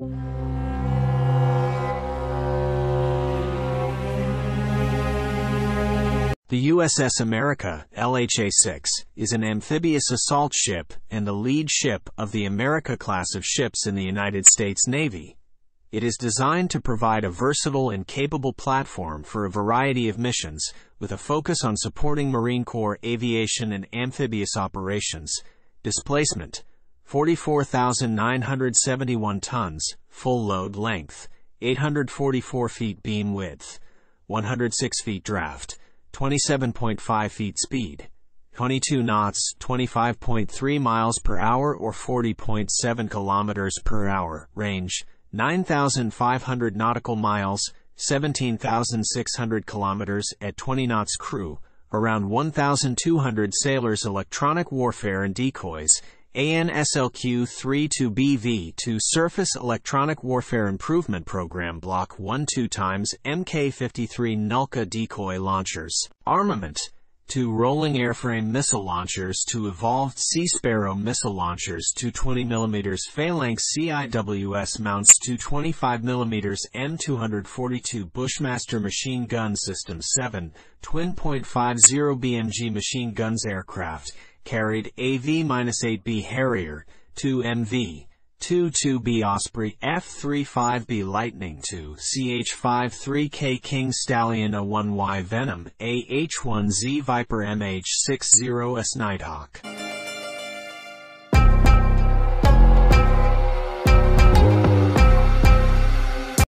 The USS America, LHA-6, is an amphibious assault ship and the lead ship of the America class of ships in the United States Navy. It is designed to provide a versatile and capable platform for a variety of missions, with a focus on supporting Marine Corps aviation and amphibious operations. Displacement 44,971 tons, full load length, 844 feet beam width, 106 feet draft. 27.5 feet speed, 22 knots, 25.3 miles per hour or 40.7 kilometers per hour, range, 9,500 nautical miles, 17,600 kilometers at 20 knots crew, around 1,200 sailors electronic warfare and decoys, ANSLQ-32BV to Surface Electronic Warfare Improvement Program Block 1-2 times MK-53 Nulka decoy launchers. Armament. To rolling airframe missile launchers. To evolved Sea Sparrow missile launchers. To 20mm phalanx CIWS mounts. To 25mm M242 Bushmaster machine gun system 7 twin.50 BMG machine guns aircraft carried AV-8B Harrier, 2MV, 22B Osprey, F-35B Lightning II, CH-53K King Stallion A-1Y Venom, AH-1Z Viper MH-60S Knighthawk.